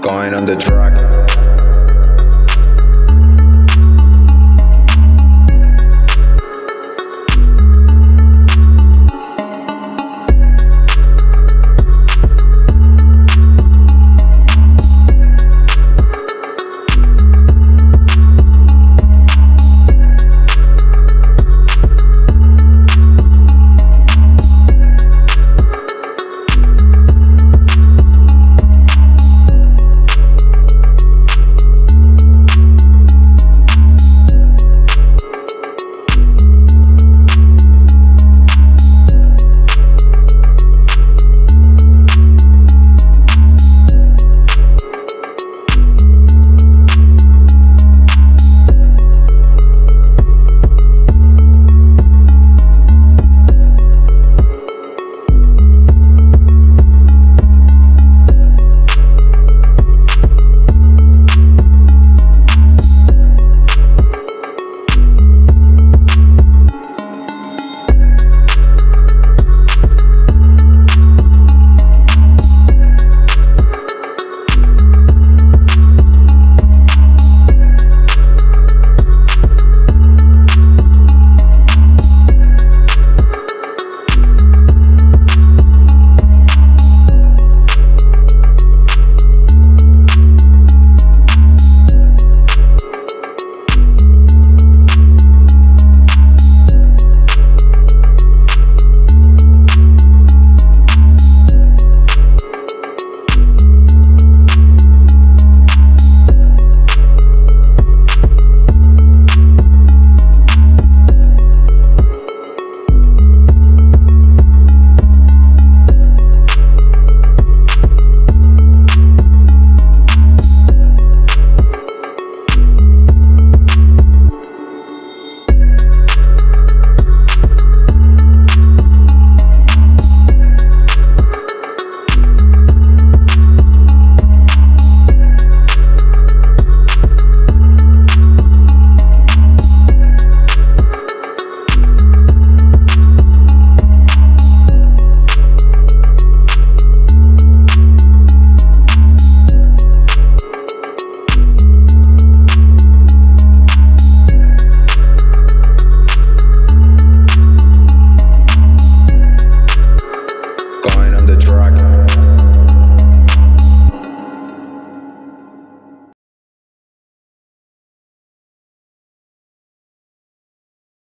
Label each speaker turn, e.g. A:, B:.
A: Going on the track.